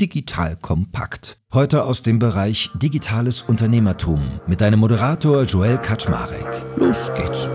Digital Kompakt. Heute aus dem Bereich Digitales Unternehmertum mit deinem Moderator Joel Kaczmarek. Los geht's.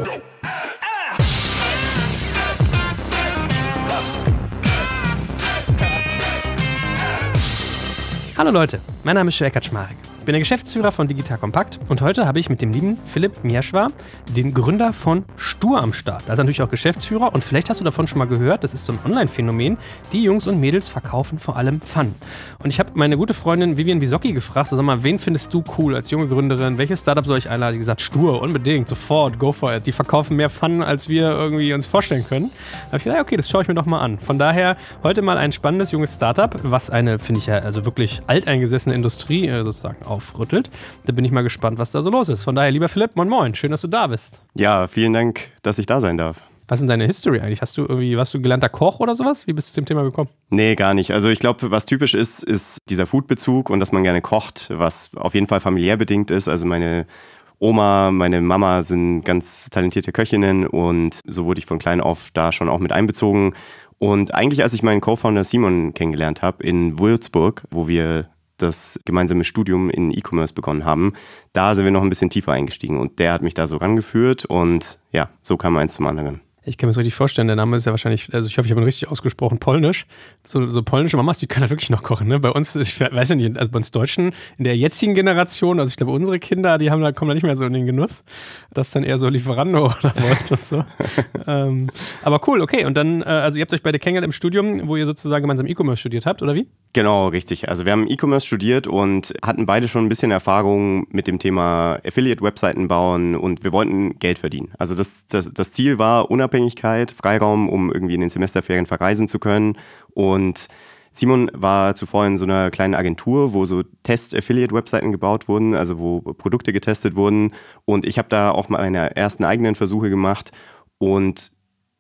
Hallo Leute, mein Name ist Joel Kaczmarek. Ich bin der Geschäftsführer von Digital Kompakt und heute habe ich mit dem lieben Philipp Mierschwa, den Gründer von Stur am Start. Da ist natürlich auch Geschäftsführer und vielleicht hast du davon schon mal gehört, das ist so ein Online-Phänomen. Die Jungs und Mädels verkaufen vor allem Fun. Und ich habe meine gute Freundin Vivian Bisocki gefragt, so, sag mal, wen findest du cool als junge Gründerin? Welches Startup soll ich einladen? Die gesagt, Stur, unbedingt, sofort, go for it. Die verkaufen mehr Fun, als wir irgendwie uns vorstellen können. Da habe ich gedacht, okay, das schaue ich mir doch mal an. Von daher heute mal ein spannendes junges Startup, was eine, finde ich ja, also wirklich alteingesessene Industrie äh, sozusagen aufrüttelt. Da bin ich mal gespannt, was da so los ist. Von daher, lieber Philipp, moin moin, schön, dass du da bist. Ja, vielen Dank, dass ich da sein darf. Was ist deine History eigentlich? Hast du irgendwie, warst du gelernter Koch oder sowas? Wie bist du zu dem Thema gekommen? Nee, gar nicht. Also ich glaube, was typisch ist, ist dieser Foodbezug und dass man gerne kocht, was auf jeden Fall familiär bedingt ist. Also meine Oma, meine Mama sind ganz talentierte Köchinnen und so wurde ich von klein auf da schon auch mit einbezogen. Und eigentlich, als ich meinen Co-Founder Simon kennengelernt habe in Würzburg, wo wir das gemeinsame Studium in E-Commerce begonnen haben, da sind wir noch ein bisschen tiefer eingestiegen und der hat mich da so rangeführt und ja, so kam eins zum anderen. Ich kann mir das richtig vorstellen, der Name ist ja wahrscheinlich, also ich hoffe, ich habe ihn richtig ausgesprochen, polnisch. So, so polnische Mamas, die können ja wirklich noch kochen. Ne? Bei uns, ich weiß ja nicht, also bei uns Deutschen, in der jetzigen Generation, also ich glaube, unsere Kinder, die haben da, kommen da nicht mehr so in den Genuss. Das ist dann eher so Lieferando oder Volt und so. ähm, aber cool, okay. Und dann, äh, also ihr habt euch beide kennengelernt im Studium, wo ihr sozusagen gemeinsam E-Commerce studiert habt, oder wie? Genau, richtig. Also wir haben E-Commerce studiert und hatten beide schon ein bisschen Erfahrung mit dem Thema Affiliate-Webseiten bauen und wir wollten Geld verdienen. Also das, das, das Ziel war Unabhängigkeit, Freiraum, um irgendwie in den Semesterferien verreisen zu können. Und Simon war zuvor in so einer kleinen Agentur, wo so Test-Affiliate-Webseiten gebaut wurden, also wo Produkte getestet wurden. Und ich habe da auch meine ersten eigenen Versuche gemacht und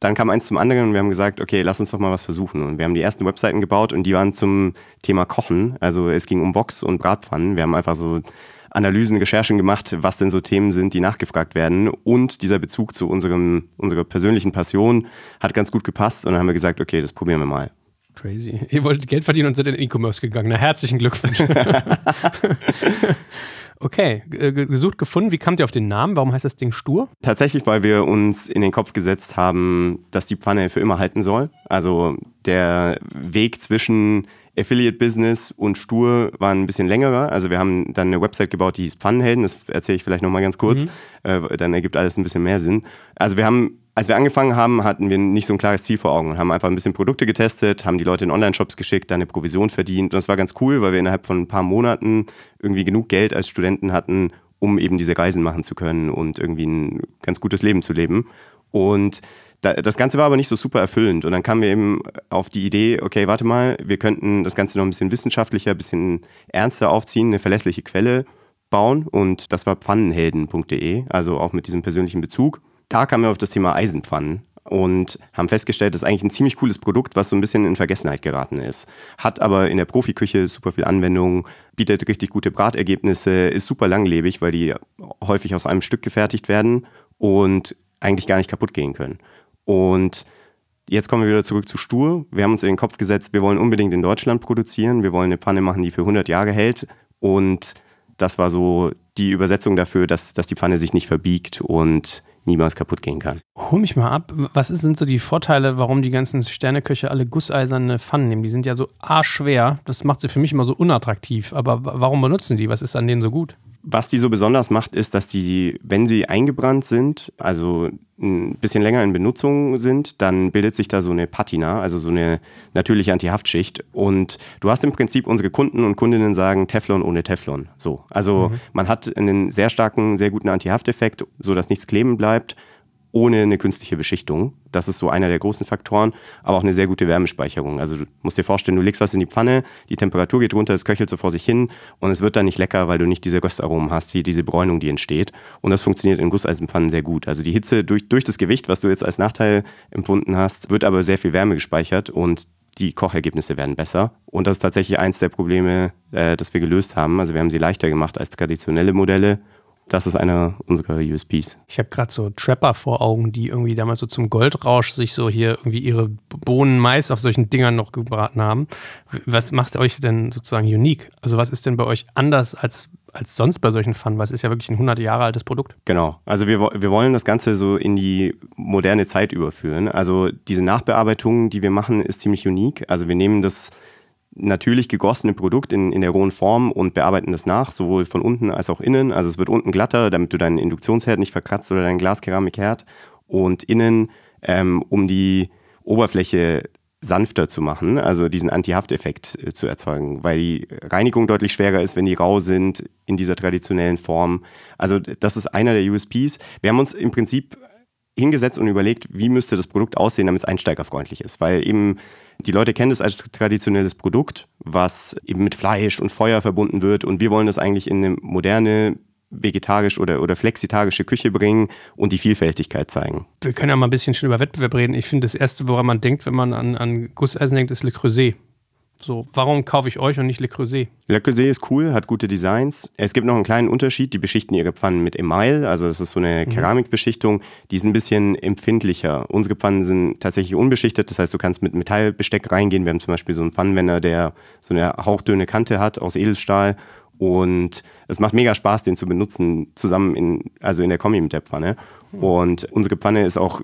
dann kam eins zum anderen und wir haben gesagt, okay, lass uns doch mal was versuchen. Und wir haben die ersten Webseiten gebaut und die waren zum Thema Kochen. Also es ging um Box und Bratpfannen. Wir haben einfach so Analysen, Recherchen gemacht, was denn so Themen sind, die nachgefragt werden. Und dieser Bezug zu unserem, unserer persönlichen Passion hat ganz gut gepasst. Und dann haben wir gesagt, okay, das probieren wir mal. Crazy. Ihr wolltet Geld verdienen und seid in E-Commerce gegangen. Na, herzlichen Glückwunsch. Okay, gesucht, gefunden. Wie kamt ihr auf den Namen? Warum heißt das Ding Stur? Tatsächlich, weil wir uns in den Kopf gesetzt haben, dass die Pfanne für immer halten soll. Also der Weg zwischen Affiliate-Business und Stur war ein bisschen längerer. Also wir haben dann eine Website gebaut, die hieß Pfannenhelden. Das erzähle ich vielleicht nochmal ganz kurz. Mhm. Äh, dann ergibt alles ein bisschen mehr Sinn. Also wir haben als wir angefangen haben, hatten wir nicht so ein klares Ziel vor Augen und haben einfach ein bisschen Produkte getestet, haben die Leute in Online-Shops geschickt, dann eine Provision verdient. Und das war ganz cool, weil wir innerhalb von ein paar Monaten irgendwie genug Geld als Studenten hatten, um eben diese Reisen machen zu können und irgendwie ein ganz gutes Leben zu leben. Und das Ganze war aber nicht so super erfüllend. Und dann kamen wir eben auf die Idee, okay, warte mal, wir könnten das Ganze noch ein bisschen wissenschaftlicher, ein bisschen ernster aufziehen, eine verlässliche Quelle bauen. Und das war pfannenhelden.de, also auch mit diesem persönlichen Bezug da kamen wir auf das Thema Eisenpfannen und haben festgestellt, das ist eigentlich ein ziemlich cooles Produkt, was so ein bisschen in Vergessenheit geraten ist. Hat aber in der Profiküche super viel Anwendung, bietet richtig gute Bratergebnisse, ist super langlebig, weil die häufig aus einem Stück gefertigt werden und eigentlich gar nicht kaputt gehen können. Und jetzt kommen wir wieder zurück zu Stur. Wir haben uns in den Kopf gesetzt, wir wollen unbedingt in Deutschland produzieren, wir wollen eine Pfanne machen, die für 100 Jahre hält und das war so die Übersetzung dafür, dass, dass die Pfanne sich nicht verbiegt und niemals kaputt gehen kann. Hol mich mal ab. Was sind so die Vorteile, warum die ganzen Sterneköche alle gusseiserne Pfannen nehmen? Die sind ja so arschschwer. Das macht sie für mich immer so unattraktiv. Aber warum benutzen die? Was ist an denen so gut? Was die so besonders macht, ist, dass die, wenn sie eingebrannt sind, also ein bisschen länger in Benutzung sind, dann bildet sich da so eine Patina, also so eine natürliche Antihaftschicht. Und du hast im Prinzip unsere Kunden und Kundinnen sagen Teflon ohne Teflon. So. Also mhm. man hat einen sehr starken, sehr guten Antihafteffekt, sodass nichts kleben bleibt ohne eine künstliche Beschichtung. Das ist so einer der großen Faktoren, aber auch eine sehr gute Wärmespeicherung. Also du musst dir vorstellen, du legst was in die Pfanne, die Temperatur geht runter, es köchelt so vor sich hin und es wird dann nicht lecker, weil du nicht diese Röstaromen hast, die, diese Bräunung, die entsteht. Und das funktioniert in Gusseisenpfannen sehr gut. Also die Hitze durch, durch das Gewicht, was du jetzt als Nachteil empfunden hast, wird aber sehr viel Wärme gespeichert und die Kochergebnisse werden besser. Und das ist tatsächlich eins der Probleme, äh, das wir gelöst haben. Also wir haben sie leichter gemacht als traditionelle Modelle Das ist einer unserer USPs. Ich habe gerade so Trapper vor Augen, die irgendwie damals so zum Goldrausch sich so hier irgendwie ihre Bohnen Mais auf solchen Dingern noch gebraten haben. Was macht euch denn sozusagen unique? Also was ist denn bei euch anders als als sonst bei solchen Pfannen, weil es ist ja wirklich ein 100 Jahre altes Produkt. Genau. Also wir, wir wollen das Ganze so in die moderne Zeit überführen. Also diese Nachbearbeitung, die wir machen, ist ziemlich unique. Also wir nehmen das natürlich gegossene Produkt in, in der rohen Form und bearbeiten das nach, sowohl von unten als auch innen. Also es wird unten glatter, damit du deinen Induktionsherd nicht verkratzt oder deinen Glaskeraمیkherd und innen, ähm, um die Oberfläche sanfter zu machen, also diesen Anti-Hafteffekt äh, zu erzeugen, weil die Reinigung deutlich schwerer ist, wenn die rau sind in dieser traditionellen Form. Also das ist einer der USPs. Wir haben uns im Prinzip hingesetzt und überlegt, wie müsste das Produkt aussehen, damit es einsteigerfreundlich ist, weil eben die Leute kennen es als traditionelles Produkt, was eben mit Fleisch und Feuer verbunden wird und wir wollen das eigentlich in eine moderne vegetarisch oder, oder flexitarische Küche bringen und die Vielfältigkeit zeigen. Wir können ja mal ein bisschen schon über Wettbewerb reden. Ich finde, das Erste, woran man denkt, wenn man an, an Gusseisen denkt, ist Le Creuset. So, warum kaufe ich euch und nicht Le Creuset? Le Creuset ist cool, hat gute Designs. Es gibt noch einen kleinen Unterschied. Die beschichten ihre Pfannen mit Email, also es ist so eine mhm. Keramikbeschichtung. Die ist ein bisschen empfindlicher. Unsere Pfannen sind tatsächlich unbeschichtet, das heißt, du kannst mit Metallbesteck reingehen. Wir haben zum Beispiel so einen Pfannenwender, der so eine hauchdünne Kante hat aus Edelstahl und es macht mega Spaß, den zu benutzen, zusammen in, also in der Kombi mit der Pfanne. Und unsere Pfanne ist auch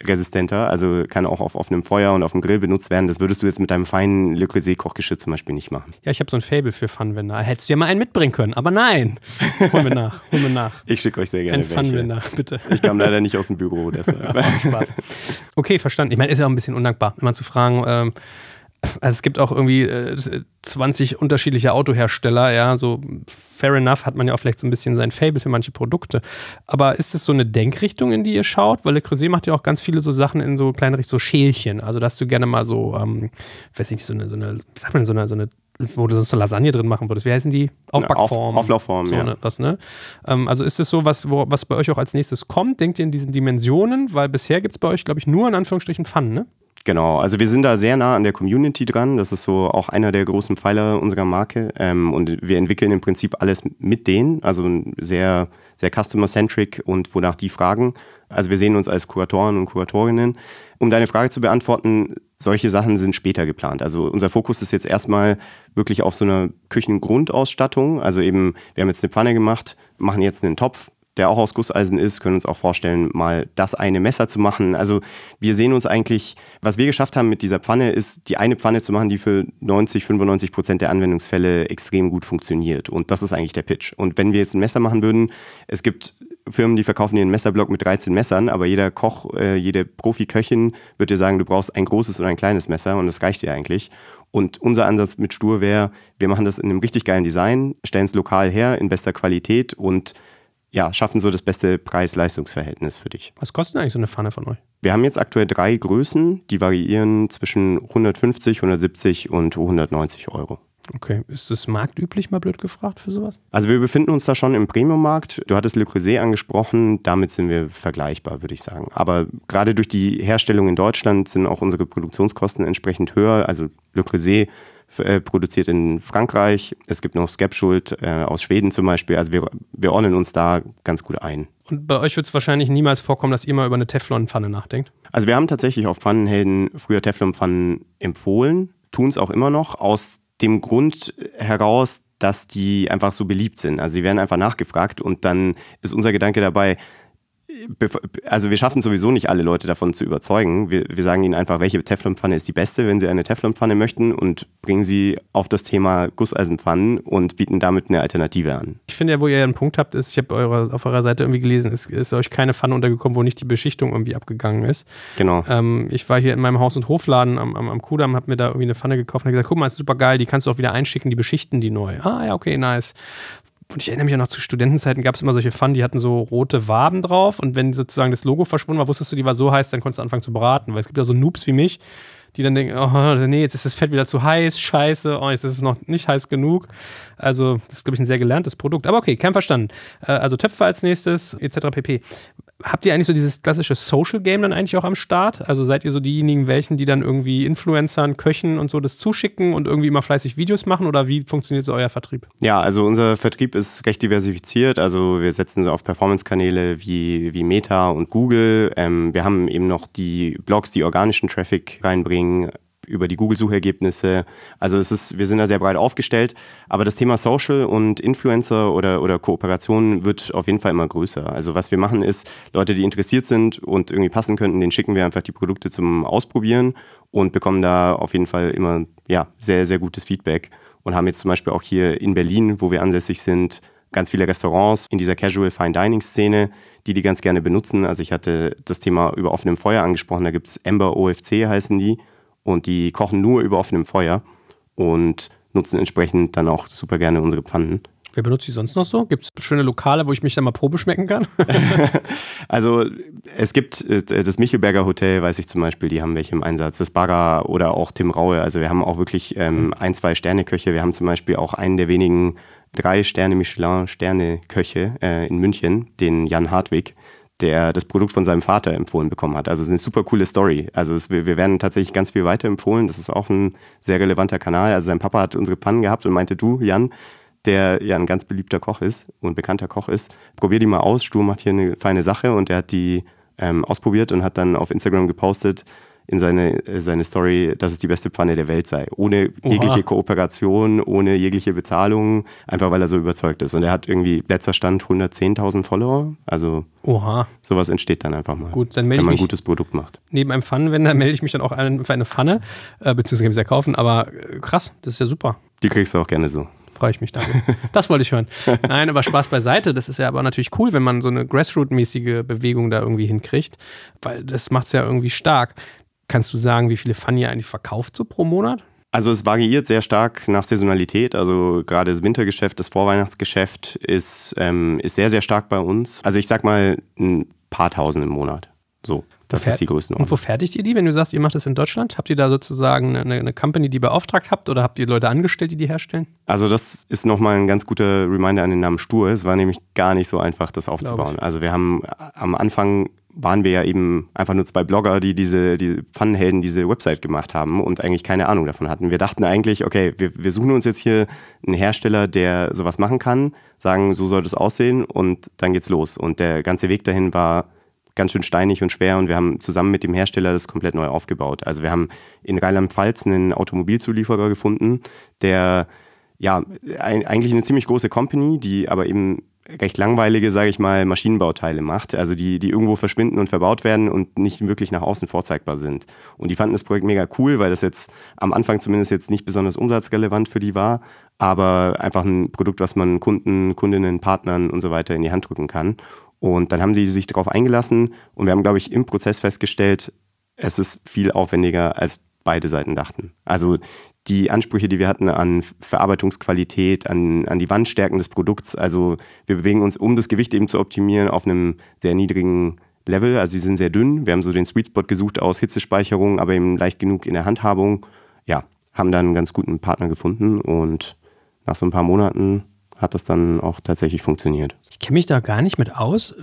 hitzeresistenter, also kann auch auf offenem Feuer und auf dem Grill benutzt werden. Das würdest du jetzt mit deinem feinen Le Creuset Kochgeschirr zum Beispiel nicht machen. Ja, ich habe so ein Fable für Pfannenwender. Hättest du ja mal einen mitbringen können, aber nein. Holen wir nach, holen wir nach. Ich schicke euch sehr gerne Ein Pfannenwender, bitte. Ich kam leider nicht aus dem Büro, deshalb. Ja, okay, verstanden. Ich meine, ist ja auch ein bisschen undankbar, immer zu fragen, ähm, also es gibt auch irgendwie äh, 20 unterschiedliche Autohersteller, ja, so fair enough hat man ja auch vielleicht so ein bisschen sein Fable für manche Produkte. Aber ist es so eine Denkrichtung, in die ihr schaut? Weil Le Creuset macht ja auch ganz viele so Sachen in so kleine so Schälchen. Also, dass du gerne mal so, ähm, weiß ich nicht, so eine, so eine, wie sagt man, so eine, so eine wo du sonst eine Lasagne drin machen würdest. Wie heißen die? Aufbackform. Auf, Auflaufform, so ja. Ne, was, ne? Ähm, also ist es so, was, wo, was bei euch auch als nächstes kommt? Denkt ihr in diesen Dimensionen? Weil bisher gibt es bei euch, glaube ich, nur in Anführungsstrichen Pfannen, ne? Genau, also wir sind da sehr nah an der Community dran. Das ist so auch einer der großen Pfeiler unserer Marke. Ähm, und wir entwickeln im Prinzip alles mit denen, also sehr, sehr customer-centric und wonach die fragen. Also wir sehen uns als Kuratoren und Kuratorinnen. Um deine Frage zu beantworten, solche Sachen sind später geplant. Also unser Fokus ist jetzt erstmal wirklich auf so einer Küchengrundausstattung. Also eben, wir haben jetzt eine Pfanne gemacht, machen jetzt einen Topf, der auch aus Gusseisen ist, können uns auch vorstellen, mal das eine Messer zu machen. Also wir sehen uns eigentlich, was wir geschafft haben mit dieser Pfanne, ist die eine Pfanne zu machen, die für 90, 95 Prozent der Anwendungsfälle extrem gut funktioniert. Und das ist eigentlich der Pitch. Und wenn wir jetzt ein Messer machen würden, es gibt Firmen, die verkaufen dir einen Messerblock mit 13 Messern, aber jeder Koch, äh, jede Profi-Köchin wird dir sagen, du brauchst ein großes oder ein kleines Messer und das reicht dir eigentlich. Und unser Ansatz mit Stur wäre, wir machen das in einem richtig geilen Design, stellen es lokal her in bester Qualität und ja, schaffen so das beste Preis-Leistungs-Verhältnis für dich. Was kostet eigentlich so eine Pfanne von euch? Wir haben jetzt aktuell drei Größen, die variieren zwischen 150, 170 und 190 Euro. Okay, ist das marktüblich, mal blöd gefragt, für sowas? Also wir befinden uns da schon im Premium-Markt. Du hattest Le Creuset angesprochen, damit sind wir vergleichbar, würde ich sagen. Aber gerade durch die Herstellung in Deutschland sind auch unsere Produktionskosten entsprechend höher. Also Le Creuset äh, produziert in Frankreich. Es gibt noch Skepschuld äh, aus Schweden zum Beispiel. Also wir, wir ordnen uns da ganz gut ein. Und bei euch wird es wahrscheinlich niemals vorkommen, dass ihr mal über eine Teflonpfanne nachdenkt? Also wir haben tatsächlich auf Pfannenhelden früher Teflonpfannen empfohlen, tun es auch immer noch, aus dem Grund heraus, dass die einfach so beliebt sind. Also sie werden einfach nachgefragt und dann ist unser Gedanke dabei, also wir schaffen sowieso nicht alle Leute davon zu überzeugen. Wir, wir sagen ihnen einfach, welche Teflonpfanne ist die beste, wenn sie eine Teflonpfanne möchten und bringen sie auf das Thema Gusseisenpfannen und bieten damit eine Alternative an. Ich finde ja, wo ihr einen Punkt habt, ist, ich habe eure, auf eurer Seite irgendwie gelesen, ist, ist euch keine Pfanne untergekommen, wo nicht die Beschichtung irgendwie abgegangen ist. Genau. Ähm, ich war hier in meinem Haus- und Hofladen am, am, am Kudamm, habe mir da irgendwie eine Pfanne gekauft und habe gesagt, guck mal, ist super geil, die kannst du auch wieder einschicken, die beschichten die neu. Ah ja, okay, nice. Und ich erinnere mich auch noch zu Studentenzeiten gab es immer solche Pfannen, die hatten so rote Waben drauf und wenn sozusagen das Logo verschwunden war, wusstest du, die war so heiß, dann konntest du anfangen zu braten. Weil es gibt ja so Noobs wie mich, die dann denken, oh nee, jetzt ist das Fett wieder zu heiß, scheiße, oh, jetzt ist es noch nicht heiß genug. Also das ist, glaube ich, ein sehr gelerntes Produkt. Aber okay, kein verstanden. Äh, also Töpfe als nächstes, etc. pp. Habt ihr eigentlich so dieses klassische Social Game dann eigentlich auch am Start? Also seid ihr so diejenigen, welchen, die dann irgendwie Influencern, Köchen und so das zuschicken und irgendwie immer fleißig Videos machen oder wie funktioniert so euer Vertrieb? Ja, also unser Vertrieb ist recht diversifiziert. Also wir setzen so auf Performance-Kanäle wie, wie Meta und Google. Ähm, wir haben eben noch die Blogs, die organischen Traffic reinbringen über die Google-Suchergebnisse. Also es ist, wir sind da sehr breit aufgestellt. Aber das Thema Social und Influencer oder, oder Kooperation wird auf jeden Fall immer größer. Also was wir machen ist, Leute, die interessiert sind und irgendwie passen könnten, denen schicken wir einfach die Produkte zum Ausprobieren und bekommen da auf jeden Fall immer ja, sehr, sehr gutes Feedback. Und haben jetzt zum Beispiel auch hier in Berlin, wo wir ansässig sind, ganz viele Restaurants in dieser Casual Fine Dining Szene, die die ganz gerne benutzen. Also ich hatte das Thema über offenem Feuer angesprochen, da gibt es Ember OFC heißen die und die kochen nur über offenem Feuer und nutzen entsprechend dann auch super gerne unsere Pfannen. Wer benutzt die sonst noch so? Gibt es schöne Lokale, wo ich mich dann mal Probe schmecken kann? also es gibt äh, das Michelberger Hotel, weiß ich zum Beispiel, die haben welche im Einsatz. Das Bagger oder auch Tim Raue. Also wir haben auch wirklich ähm, ein, zwei Sterneköche. Wir haben zum Beispiel auch einen der wenigen drei Sterne Michelin Sterneköche äh, in München, den Jan Hartwig der das Produkt von seinem Vater empfohlen bekommen hat. Also es ist eine super coole Story. Also es, wir, wir werden tatsächlich ganz viel weiterempfohlen. Das ist auch ein sehr relevanter Kanal. Also sein Papa hat unsere Pannen gehabt und meinte, du, Jan, der ja ein ganz beliebter Koch ist und bekannter Koch ist, probier die mal aus. Stur macht hier eine feine Sache und er hat die ähm, ausprobiert und hat dann auf Instagram gepostet, in seine, äh, seine Story, dass es die beste Pfanne der Welt sei. Ohne jegliche Oha. Kooperation, ohne jegliche Bezahlung, einfach weil er so überzeugt ist. Und er hat irgendwie, letzter Stand, 110.000 Follower. Also Oha. sowas entsteht dann einfach mal. Gut, dann melde wenn man ein gutes Produkt macht. Neben einem Pfannenwender melde ich mich dann auch ein, für eine Pfanne, äh, beziehungsweise kann ich ja kaufen. Aber äh, krass, das ist ja super. Die kriegst du auch gerne so freue ich mich damit. Das wollte ich hören. Nein, aber Spaß beiseite. Das ist ja aber natürlich cool, wenn man so eine Grassroot-mäßige Bewegung da irgendwie hinkriegt, weil das macht es ja irgendwie stark. Kannst du sagen, wie viele ihr eigentlich verkauft so pro Monat? Also es variiert sehr stark nach Saisonalität. Also gerade das Wintergeschäft, das Vorweihnachtsgeschäft ist, ähm, ist sehr, sehr stark bei uns. Also ich sag mal ein paar tausend im Monat. So, das ist die Größenordnung. Und wo fertigt ihr die, wenn du sagst, ihr macht das in Deutschland? Habt ihr da sozusagen eine, eine Company, die beauftragt habt oder habt ihr Leute angestellt, die die herstellen? Also das ist nochmal ein ganz guter Reminder an den Namen Stur. Es war nämlich gar nicht so einfach, das aufzubauen. Also wir haben am Anfang waren wir ja eben einfach nur zwei Blogger, die diese die Pfannenhelden diese Website gemacht haben und eigentlich keine Ahnung davon hatten. Wir dachten eigentlich, okay, wir, wir suchen uns jetzt hier einen Hersteller, der sowas machen kann, sagen, so soll das aussehen und dann geht's los. Und der ganze Weg dahin war ganz schön steinig und schwer und wir haben zusammen mit dem Hersteller das komplett neu aufgebaut. Also wir haben in Rheinland-Pfalz einen Automobilzulieferer gefunden, der ja eigentlich eine ziemlich große Company, die aber eben recht langweilige, sage ich mal, Maschinenbauteile macht, also die, die irgendwo verschwinden und verbaut werden und nicht wirklich nach außen vorzeigbar sind. Und die fanden das Projekt mega cool, weil das jetzt am Anfang zumindest jetzt nicht besonders umsatzrelevant für die war, aber einfach ein Produkt, was man Kunden, Kundinnen, Partnern und so weiter in die Hand drücken kann. Und dann haben die sich darauf eingelassen und wir haben, glaube ich, im Prozess festgestellt, es ist viel aufwendiger, als beide Seiten dachten. Also die Ansprüche, die wir hatten an Verarbeitungsqualität, an, an die Wandstärken des Produkts. Also wir bewegen uns, um das Gewicht eben zu optimieren, auf einem sehr niedrigen Level. Also sie sind sehr dünn. Wir haben so den Sweet Spot gesucht aus Hitzespeicherung, aber eben leicht genug in der Handhabung. Ja, haben dann einen ganz guten Partner gefunden und nach so ein paar Monaten hat das dann auch tatsächlich funktioniert. Ich kenne mich da gar nicht mit aus.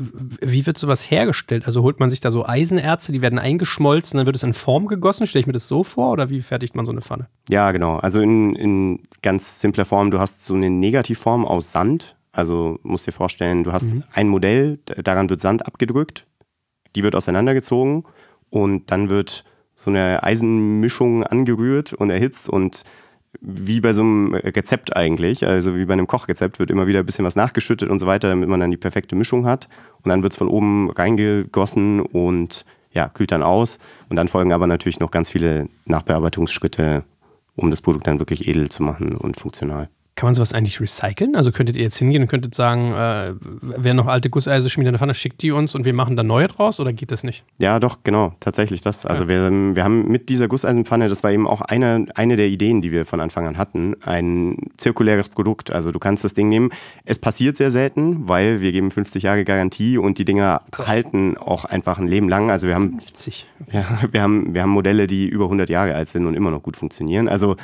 Wie wird sowas hergestellt? Also holt man sich da so Eisenerze, die werden eingeschmolzen, dann wird es in Form gegossen? Stelle ich mir das so vor oder wie fertigt man so eine Pfanne? Ja, genau. Also in, in ganz simpler Form, du hast so eine Negativform aus Sand. Also musst dir vorstellen, du hast mhm. ein Modell, daran wird Sand abgedrückt, die wird auseinandergezogen und dann wird so eine Eisenmischung angerührt und erhitzt und wie bei so einem Rezept eigentlich, also wie bei einem Kochrezept, wird immer wieder ein bisschen was nachgeschüttet und so weiter, damit man dann die perfekte Mischung hat. Und dann wird es von oben reingegossen und ja, kühlt dann aus. Und dann folgen aber natürlich noch ganz viele Nachbearbeitungsschritte, um das Produkt dann wirklich edel zu machen und funktional. Kann man sowas eigentlich recyceln? Also könntet ihr jetzt hingehen und könntet sagen, äh, wer noch alte Gusseise schmiedet in der Pfanne, schickt die uns und wir machen da neue draus oder geht das nicht? Ja, doch, genau, tatsächlich das. Also ja. wir, wir haben mit dieser Gusseisenpfanne, das war eben auch eine, eine der Ideen, die wir von Anfang an hatten, ein zirkuläres Produkt. Also du kannst das Ding nehmen. Es passiert sehr selten, weil wir geben 50 Jahre Garantie und die Dinger Ach. halten auch einfach ein Leben lang. Also wir haben, 50. Okay. Ja, wir haben, wir haben Modelle, die über 100 Jahre alt sind und immer noch gut funktionieren. Also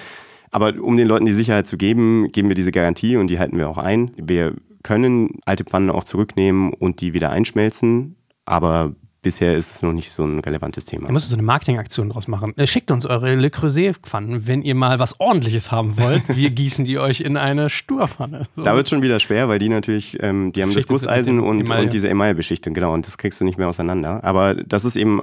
aber um den Leuten die Sicherheit zu geben, geben wir diese Garantie und die halten wir auch ein. Wir können alte Pfannen auch zurücknehmen und die wieder einschmelzen, aber bisher ist es noch nicht so ein relevantes Thema. Ihr müsst so eine Marketingaktion draus machen. Äh, schickt uns eure Le Creuset-Pfannen, wenn ihr mal was Ordentliches haben wollt. Wir gießen die euch in eine Sturpfanne. So. Da wird schon wieder schwer, weil die natürlich, ähm, die haben das Gusseisen und, und diese Emaille-Beschichtung, genau, und das kriegst du nicht mehr auseinander. Aber das ist eben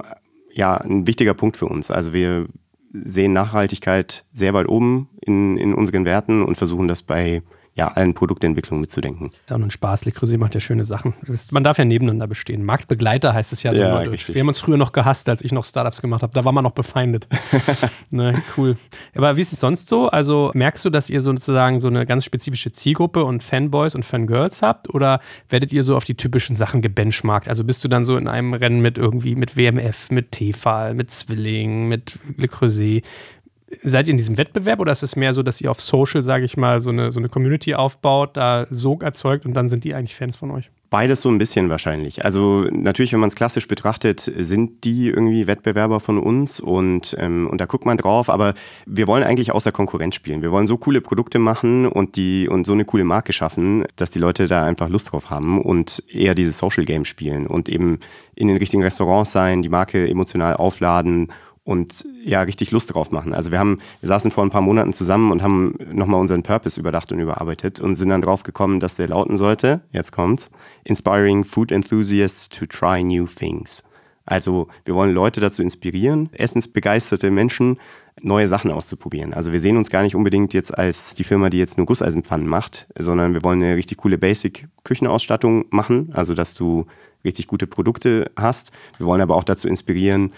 ja ein wichtiger Punkt für uns. Also wir sehen Nachhaltigkeit sehr weit oben in, in unseren Werten und versuchen das bei ja, allen Produktentwicklungen mitzudenken. Ja, und ein Spaß. Le Creuset macht ja schöne Sachen. Man darf ja nebeneinander bestehen. Marktbegleiter heißt es ja so. Ja, Wir haben uns früher noch gehasst, als ich noch Startups gemacht habe. Da war man noch befeindet. ne, cool. Aber wie ist es sonst so? Also merkst du, dass ihr sozusagen so eine ganz spezifische Zielgruppe und Fanboys und Fangirls habt? Oder werdet ihr so auf die typischen Sachen gebenchmarkt? Also bist du dann so in einem Rennen mit irgendwie mit WMF, mit Tefal, mit Zwilling, mit Le Creuset? Seid ihr in diesem Wettbewerb oder ist es mehr so, dass ihr auf Social, sage ich mal, so eine, so eine Community aufbaut, da Sog erzeugt und dann sind die eigentlich Fans von euch? Beides so ein bisschen wahrscheinlich. Also natürlich, wenn man es klassisch betrachtet, sind die irgendwie Wettbewerber von uns und, ähm, und da guckt man drauf, aber wir wollen eigentlich außer Konkurrenz spielen. Wir wollen so coole Produkte machen und, die, und so eine coole Marke schaffen, dass die Leute da einfach Lust drauf haben und eher dieses Social Game spielen und eben in den richtigen Restaurants sein, die Marke emotional aufladen und ja, richtig Lust drauf machen. Also wir haben, wir saßen vor ein paar Monaten zusammen und haben nochmal unseren Purpose überdacht und überarbeitet und sind dann drauf gekommen, dass der lauten sollte, jetzt kommt's, Inspiring Food Enthusiasts to try new things. Also wir wollen Leute dazu inspirieren, essensbegeisterte Menschen, neue Sachen auszuprobieren. Also wir sehen uns gar nicht unbedingt jetzt als die Firma, die jetzt nur Gusseisenpfannen macht, sondern wir wollen eine richtig coole Basic-Küchenausstattung machen, also dass du richtig gute Produkte hast. Wir wollen aber auch dazu inspirieren,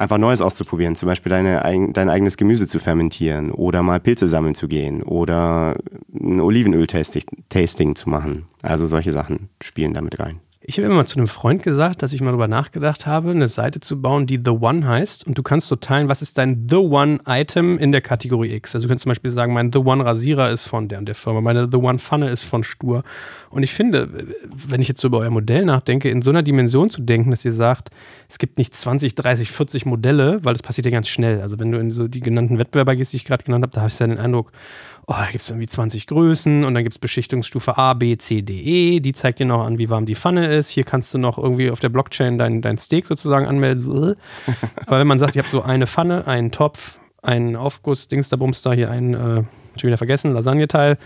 einfach Neues auszuprobieren, zum Beispiel deine, dein eigenes Gemüse zu fermentieren oder mal Pilze sammeln zu gehen oder ein Olivenöl-Tasting zu machen. Also solche Sachen spielen damit rein. Ich habe immer mal zu einem Freund gesagt, dass ich mal darüber nachgedacht habe, eine Seite zu bauen, die The One heißt. Und du kannst so teilen, was ist dein The One Item in der Kategorie X. Also du kannst zum Beispiel sagen, mein The One Rasierer ist von der und der Firma, meine The One Pfanne ist von Stur. Und ich finde, wenn ich jetzt so über euer Modell nachdenke, in so einer Dimension zu denken, dass ihr sagt, es gibt nicht 20, 30, 40 Modelle, weil das passiert ja ganz schnell. Also wenn du in so die genannten Wettbewerber gehst, die ich gerade genannt habe, da habe ich ja den Eindruck, oh, da gibt es irgendwie 20 Größen und dann gibt es Beschichtungsstufe A, B, C, D, E. Die zeigt dir noch an, wie warm die Pfanne ist. Hier kannst du noch irgendwie auf der Blockchain dein, dein Steak sozusagen anmelden. Aber wenn man sagt, ich habe so eine Pfanne, einen Topf, einen Aufguss, Dingsterbumster, hier einen, äh, schon wieder vergessen, Lasagneteil,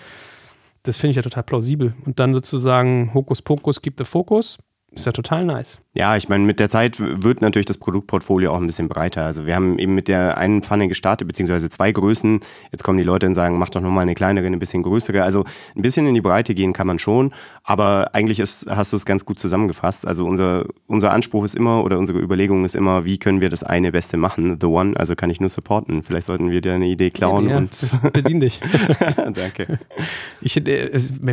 das finde ich ja total plausibel. Und dann sozusagen Hokuspokus gibt der Fokus. Ist ja total nice. Ja, ich meine, mit der Zeit wird natürlich das Produktportfolio auch ein bisschen breiter. Also wir haben eben mit der einen Pfanne gestartet, beziehungsweise zwei Größen. Jetzt kommen die Leute und sagen, mach doch nochmal eine kleinere, eine bisschen größere. Also ein bisschen in die Breite gehen kann man schon, aber eigentlich ist, hast du es ganz gut zusammengefasst. Also unser, unser Anspruch ist immer oder unsere Überlegung ist immer, wie können wir das eine Beste machen? The One, also kann ich nur supporten. Vielleicht sollten wir dir eine Idee klauen ja, ja, und. Bedien dich. Danke. Ich, äh,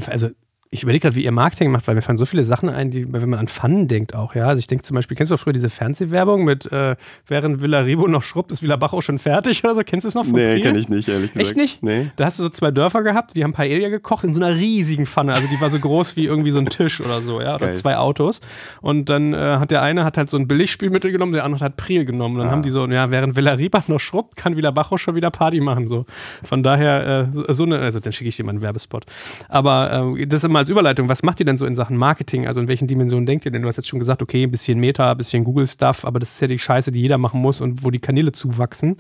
also ich überlege gerade, wie ihr Marketing macht, weil mir fallen so viele Sachen ein, die, wenn man an Pfannen denkt auch, ja. Also ich denke zum Beispiel, kennst du früher diese Fernsehwerbung mit, äh, während Villa Ribo noch schrubbt, ist Villa Bach schon fertig oder so? Kennst du es noch von Nee, kenne ich nicht, ehrlich gesagt. Echt nicht? Nee. Da hast du so zwei Dörfer gehabt, die haben Paella gekocht in so einer riesigen Pfanne. Also die war so groß wie irgendwie so ein Tisch oder so, ja. Oder Geil. zwei Autos. Und dann äh, hat der eine hat halt so ein Billigspielmittel genommen, der andere hat Priel genommen. Und dann ah. haben die so, ja, während Villa Riba noch schrubbt, kann Villa Bajo schon wieder Party machen. So. Von daher, äh, so, so eine, also dann schicke ich dir mal einen Werbespot. Aber äh, das ist immer als Überleitung, was macht ihr denn so in Sachen Marketing? Also in welchen Dimensionen denkt ihr denn? Du hast jetzt schon gesagt, okay, ein bisschen Meta, ein bisschen Google-Stuff, aber das ist ja die Scheiße, die jeder machen muss und wo die Kanäle zuwachsen.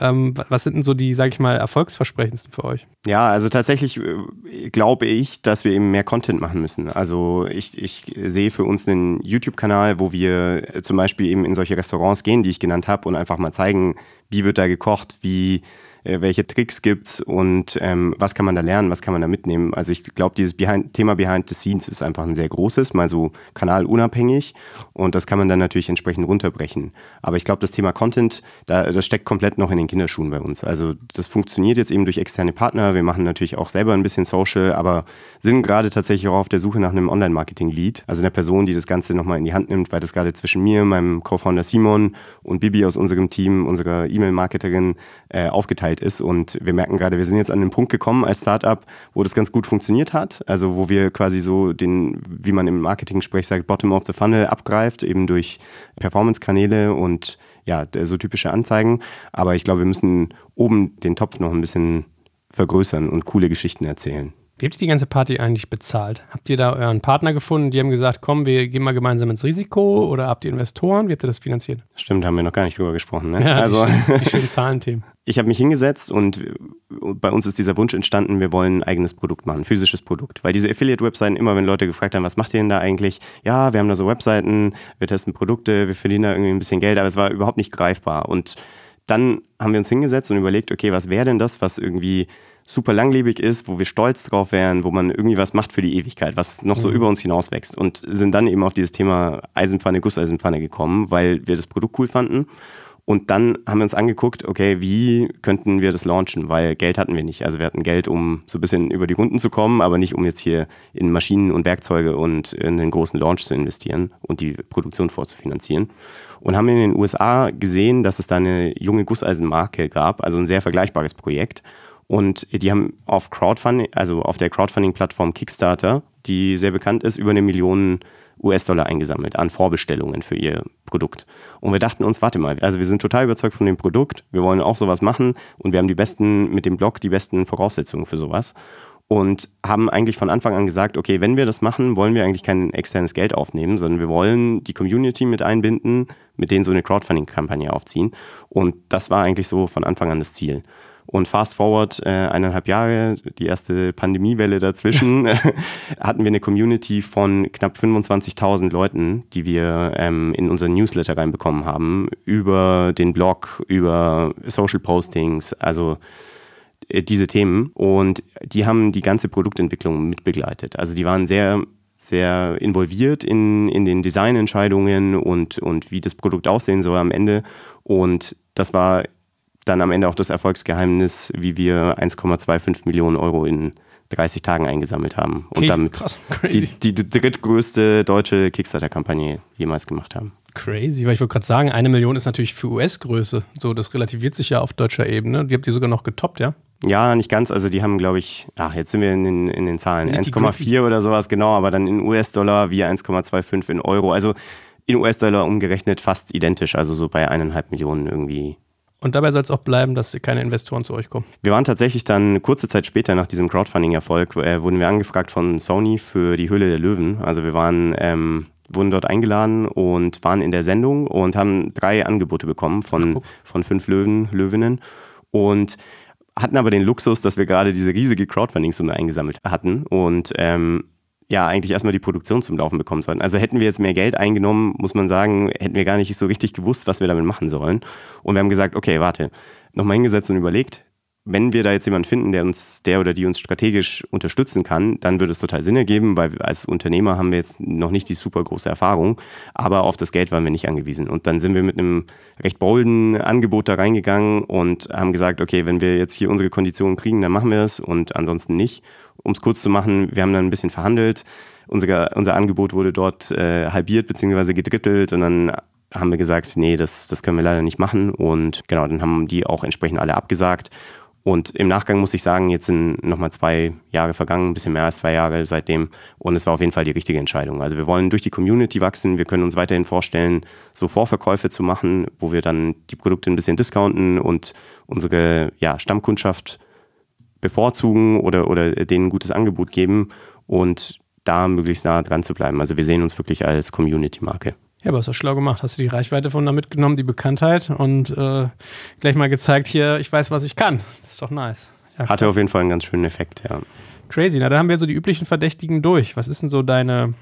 Ähm, was sind denn so die, sage ich mal, erfolgsversprechendsten für euch? Ja, also tatsächlich äh, glaube ich, dass wir eben mehr Content machen müssen. Also ich, ich sehe für uns einen YouTube-Kanal, wo wir zum Beispiel eben in solche Restaurants gehen, die ich genannt habe und einfach mal zeigen, wie wird da gekocht, wie äh, welche Tricks gibt's und ähm, was kann man da lernen, was kann man da mitnehmen. Also ich glaube, dieses Behind, Thema Behind the Scenes ist einfach ein sehr großes, mal so kanalunabhängig und das kann man dann natürlich entsprechend runterbrechen. Aber ich glaube, das Thema Content, da, das steckt komplett noch in den Kinderschuhen bei uns. Also das funktioniert jetzt eben durch externe Partner. Wir machen natürlich auch selber ein bisschen Social, aber sind gerade tatsächlich auch auf der Suche nach einem Online-Marketing-Lead, also einer Person, die das Ganze nochmal in die Hand nimmt, weil das gerade zwischen mir, meinem Co-Founder Simon und Bibi aus unserem Team, unserer E-Mail-Marketerin, äh, aufgeteilt ist. Und wir merken gerade, wir sind jetzt an den Punkt gekommen als Startup, wo das ganz gut funktioniert hat. Also wo wir quasi so den, wie man im Marketing-Sprech sagt, Bottom of the Funnel abgreift, eben durch Performance-Kanäle und ja, so typische Anzeigen. Aber ich glaube, wir müssen oben den Topf noch ein bisschen vergrößern und coole Geschichten erzählen. Wie habt ihr die ganze Party eigentlich bezahlt? Habt ihr da euren Partner gefunden, die haben gesagt, komm, wir gehen mal gemeinsam ins Risiko oder habt ihr Investoren? Wie habt ihr das finanziert? Stimmt, haben wir noch gar nicht drüber gesprochen. Ne? Ja, also, die, die schönen Zahlenthemen. Ich habe mich hingesetzt und bei uns ist dieser Wunsch entstanden, wir wollen ein eigenes Produkt machen, ein physisches Produkt. Weil diese Affiliate-Webseiten, immer wenn Leute gefragt haben, was macht ihr denn da eigentlich? Ja, wir haben da so Webseiten, wir testen Produkte, wir verdienen da irgendwie ein bisschen Geld, aber es war überhaupt nicht greifbar. Und dann haben wir uns hingesetzt und überlegt, okay, was wäre denn das, was irgendwie super langlebig ist, wo wir stolz drauf wären, wo man irgendwie was macht für die Ewigkeit, was noch so mhm. über uns hinaus wächst. Und sind dann eben auf dieses Thema Eisenpfanne, Gusseisenpfanne gekommen, weil wir das Produkt cool fanden. Und dann haben wir uns angeguckt, okay, wie könnten wir das launchen, weil Geld hatten wir nicht. Also wir hatten Geld, um so ein bisschen über die Runden zu kommen, aber nicht um jetzt hier in Maschinen und Werkzeuge und in den großen Launch zu investieren und die Produktion vorzufinanzieren. Und haben in den USA gesehen, dass es da eine junge Gusseisenmarke gab, also ein sehr vergleichbares Projekt. Und die haben auf Crowdfunding, also auf der Crowdfunding-Plattform Kickstarter, die sehr bekannt ist, über eine Million US-Dollar eingesammelt an Vorbestellungen für ihr Produkt. Und wir dachten uns, warte mal, also wir sind total überzeugt von dem Produkt, wir wollen auch sowas machen und wir haben die besten, mit dem Blog die besten Voraussetzungen für sowas. Und haben eigentlich von Anfang an gesagt, okay, wenn wir das machen, wollen wir eigentlich kein externes Geld aufnehmen, sondern wir wollen die Community mit einbinden, mit denen so eine Crowdfunding-Kampagne aufziehen. Und das war eigentlich so von Anfang an das Ziel. Und fast forward äh, eineinhalb Jahre, die erste Pandemiewelle dazwischen, hatten wir eine Community von knapp 25.000 Leuten, die wir ähm, in unseren Newsletter reinbekommen haben, über den Blog, über Social Postings, also äh, diese Themen. Und die haben die ganze Produktentwicklung mitbegleitet. Also die waren sehr sehr involviert in, in den Designentscheidungen und, und wie das Produkt aussehen soll am Ende. Und das war dann am Ende auch das Erfolgsgeheimnis, wie wir 1,25 Millionen Euro in 30 Tagen eingesammelt haben okay, und damit krass, die, die, drittgrößte deutsche Kickstarter-Kampagne jemals gemacht haben. Crazy, weil ich wollte gerade sagen, eine Million ist natürlich für US-Größe. So, das relativiert sich ja auf deutscher Ebene. Die habt ihr sogar noch getoppt, ja? Ja, nicht ganz. Also die haben, glaube ich, ach, jetzt sind wir in den, in den Zahlen. 1,4 oder sowas, genau, aber dann in US-Dollar wie 1,25 in Euro. Also in US-Dollar umgerechnet fast identisch, also so bei eineinhalb Millionen irgendwie und dabei soll es auch bleiben, dass keine Investoren zu euch kommen. Wir waren tatsächlich dann kurze Zeit später nach diesem Crowdfunding-Erfolg, äh, wurden wir angefragt von Sony für die Höhle der Löwen. Also wir waren, ähm, wurden dort eingeladen und waren in der Sendung und haben drei Angebote bekommen von, von fünf Löwen, Löwinnen. Und hatten aber den Luxus, dass wir gerade diese riesige Crowdfunding-Summe eingesammelt hatten. Und ähm, ja eigentlich erstmal die Produktion zum Laufen bekommen sollten. Also hätten wir jetzt mehr Geld eingenommen, muss man sagen, hätten wir gar nicht so richtig gewusst, was wir damit machen sollen. Und wir haben gesagt, okay, warte, nochmal hingesetzt und überlegt, wenn wir da jetzt jemanden finden, der uns, der oder die uns strategisch unterstützen kann, dann würde es total Sinn ergeben, weil als Unternehmer haben wir jetzt noch nicht die super große Erfahrung, aber auf das Geld waren wir nicht angewiesen. Und dann sind wir mit einem recht bolden Angebot da reingegangen und haben gesagt, okay, wenn wir jetzt hier unsere Konditionen kriegen, dann machen wir es und ansonsten nicht um es kurz zu machen, wir haben dann ein bisschen verhandelt. Unser, unser Angebot wurde dort äh, halbiert bzw. gedrittelt und dann haben wir gesagt, nee, das, das können wir leider nicht machen. Und genau, dann haben die auch entsprechend alle abgesagt. Und im Nachgang muss ich sagen, jetzt sind nochmal zwei Jahre vergangen, ein bisschen mehr als zwei Jahre seitdem. Und es war auf jeden Fall die richtige Entscheidung. Also wir wollen durch die Community wachsen. Wir können uns weiterhin vorstellen, so Vorverkäufe zu machen, wo wir dann die Produkte ein bisschen discounten und unsere ja, Stammkundschaft bevorzugen oder, oder denen ein gutes Angebot geben und da möglichst nah dran zu bleiben. Also wir sehen uns wirklich als Community-Marke. Ja, aber hast du schlau gemacht. Hast du die Reichweite von da mitgenommen, die Bekanntheit und äh, gleich mal gezeigt, hier, ich weiß, was ich kann. Das ist doch nice. Ja, Hatte auf jeden Fall einen ganz schönen Effekt, ja. Crazy. Na, da haben wir so die üblichen Verdächtigen durch. Was ist denn so deine,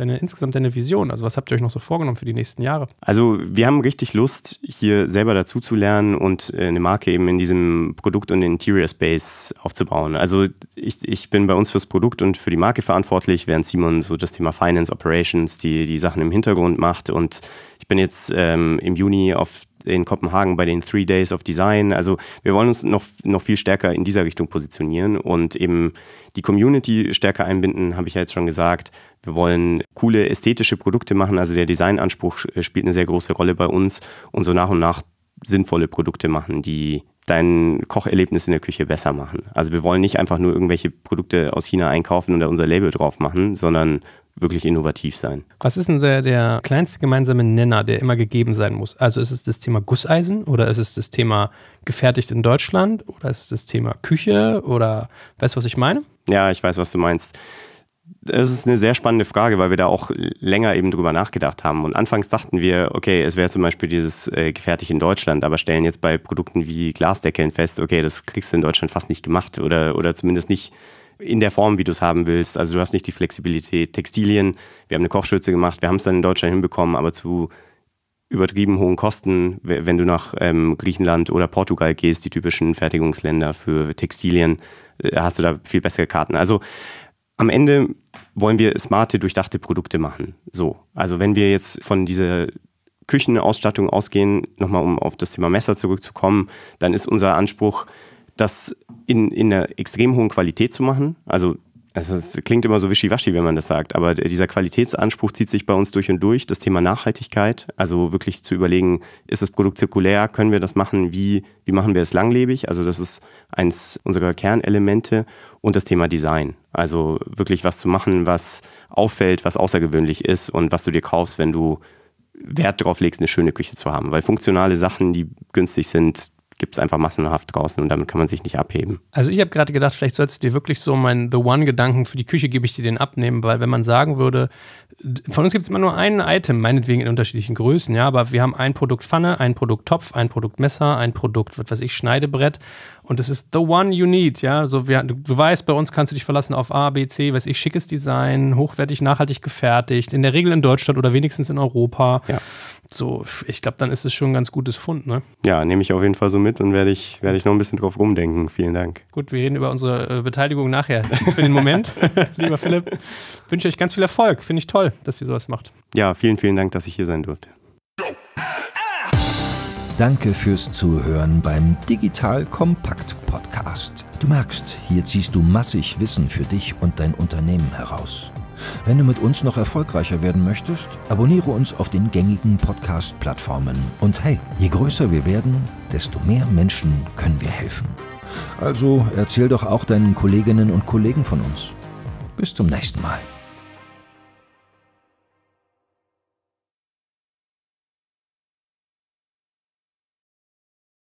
deine insgesamt deine Vision? Also was habt ihr euch noch so vorgenommen für die nächsten Jahre? Also wir haben richtig Lust, hier selber dazu zu lernen und äh, eine Marke eben in diesem Produkt- und Interior Space aufzubauen. Also ich, ich bin bei uns fürs Produkt und für die Marke verantwortlich, während Simon so das Thema Finance Operations, die, die Sachen im Hintergrund macht. Und ich bin jetzt ähm, im Juni auf in Kopenhagen bei den Three Days of Design. Also wir wollen uns noch, noch viel stärker in dieser Richtung positionieren und eben die Community stärker einbinden, habe ich ja jetzt schon gesagt. Wir wollen coole ästhetische Produkte machen, also der Designanspruch äh, spielt eine sehr große Rolle bei uns und so nach und nach sinnvolle Produkte machen, die dein Kocherlebnis in der Küche besser machen. Also wir wollen nicht einfach nur irgendwelche Produkte aus China einkaufen und da unser Label drauf machen, sondern wirklich innovativ sein. Was ist denn der, der kleinste gemeinsame Nenner, der immer gegeben sein muss? Also ist es das Thema Gusseisen oder ist es das Thema gefertigt in Deutschland oder ist es das Thema Küche oder weißt du, was ich meine? Ja, ich weiß, was du meinst. Das ist eine sehr spannende Frage, weil wir da auch länger eben drüber nachgedacht haben. Und anfangs dachten wir, okay, es wäre zum Beispiel dieses äh, gefertigt in Deutschland, aber stellen jetzt bei Produkten wie Glasdeckeln fest, okay, das kriegst du in Deutschland fast nicht gemacht oder, oder zumindest nicht in der Form, wie du es haben willst. Also du hast nicht die Flexibilität. Textilien, wir haben eine Kochschürze gemacht, wir haben es dann in Deutschland hinbekommen, aber zu übertrieben hohen Kosten, wenn du nach ähm, Griechenland oder Portugal gehst, die typischen Fertigungsländer für Textilien, äh, hast du da viel bessere Karten. Also am Ende wollen wir smarte, durchdachte Produkte machen. So. Also wenn wir jetzt von dieser Küchenausstattung ausgehen, nochmal um auf das Thema Messer zurückzukommen, dann ist unser Anspruch, das in, in einer extrem hohen Qualität zu machen. Also es klingt immer so wischiwaschi, wenn man das sagt, aber dieser Qualitätsanspruch zieht sich bei uns durch und durch. Das Thema Nachhaltigkeit, also wirklich zu überlegen, ist das Produkt zirkulär, können wir das machen, wie, wie machen wir es langlebig? Also das ist eins unserer Kernelemente und das Thema Design. Also wirklich was zu machen, was auffällt, was außergewöhnlich ist und was du dir kaufst, wenn du Wert darauf legst, eine schöne Küche zu haben. Weil funktionale Sachen, die günstig sind, gibt es einfach massenhaft draußen und damit kann man sich nicht abheben. Also ich habe gerade gedacht, vielleicht sollst du dir wirklich so meinen The One-Gedanken für die Küche gebe ich dir den abnehmen, weil wenn man sagen würde, von uns gibt es immer nur ein Item, meinetwegen in unterschiedlichen Größen, ja, aber wir haben ein Produkt Pfanne, ein Produkt Topf, ein Produkt Messer, ein Produkt, was weiß ich, Schneidebrett und es ist the one you need, ja. So, wir, du, du, weißt, bei uns kannst du dich verlassen auf A, B, C, weiß ich, schickes Design, hochwertig, nachhaltig gefertigt, in der Regel in Deutschland oder wenigstens in Europa. Ja. So, ich glaube, dann ist es schon ein ganz gutes Fund, ne? Ja, nehme ich auf jeden Fall so mit und werde ich, werd ich noch ein bisschen drauf rumdenken. Vielen Dank. Gut, wir reden über unsere äh, Beteiligung nachher. Für den Moment, lieber Philipp, wünsche euch ganz viel Erfolg. Finde ich toll, dass ihr sowas macht. Ja, vielen, vielen Dank, dass ich hier sein durfte. Danke fürs Zuhören beim Digital Kompakt Podcast. Du merkst, hier ziehst du massig Wissen für dich und dein Unternehmen heraus. Wenn du mit uns noch erfolgreicher werden möchtest, abonniere uns auf den gängigen Podcast-Plattformen. Und hey, je größer wir werden, desto mehr Menschen können wir helfen. Also erzähl doch auch deinen Kolleginnen und Kollegen von uns. Bis zum nächsten Mal.